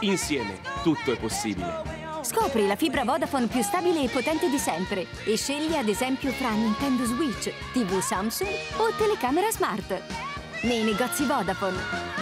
Insieme tutto è possibile. Scopri la fibra Vodafone più stabile e potente di sempre e scegli ad esempio fra Nintendo Switch, TV Samsung o telecamera smart. Nei negozi Vodafone.